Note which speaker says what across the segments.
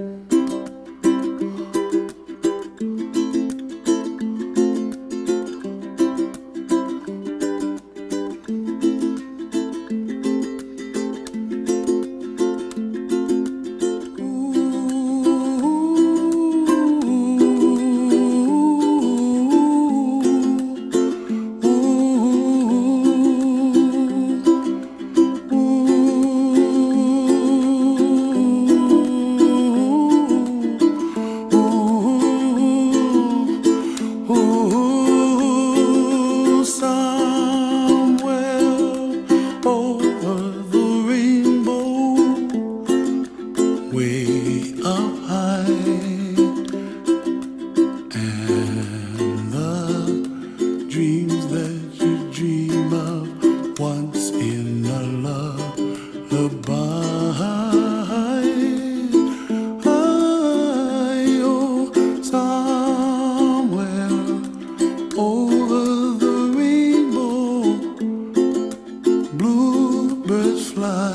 Speaker 1: Ooh, way up high, and the dreams that you dream of once in a love lullaby. Oh, somewhere over the rainbow, bluebirds fly,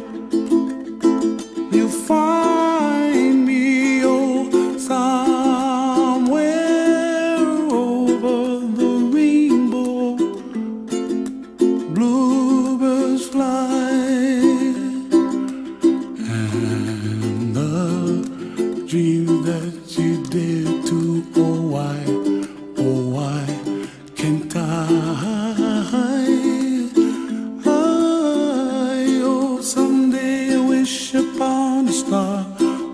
Speaker 1: dream that you dare to, oh why, oh why can't I? I, oh, someday I wish upon a star,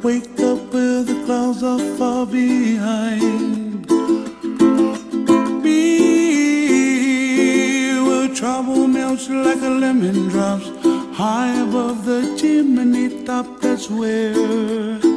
Speaker 1: wake up where the clouds are far behind me where trouble melts like a lemon drops high above the chimney top. That's where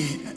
Speaker 1: Yeah.